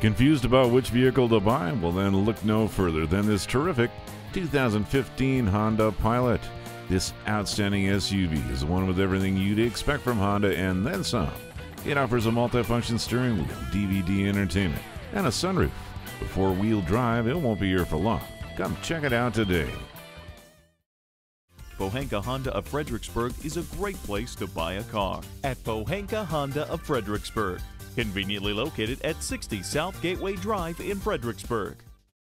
Confused about which vehicle to buy? Well, then look no further than this terrific 2015 Honda Pilot. This outstanding SUV is the one with everything you'd expect from Honda and then some. It offers a multifunction steering wheel, DVD entertainment, and a sunroof. With four wheel drive, it won't be here for long. Come check it out today. Pohanka Honda of Fredericksburg is a great place to buy a car. At Pohanka Honda of Fredericksburg, conveniently located at 60 South Gateway Drive in Fredericksburg.